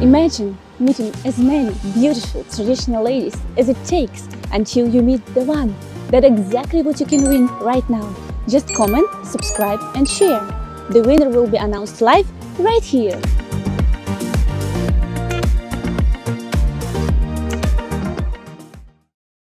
Imagine meeting as many beautiful traditional ladies as it takes until you meet the one. That's exactly what you can win right now. Just comment, subscribe and share. The winner will be announced live right here.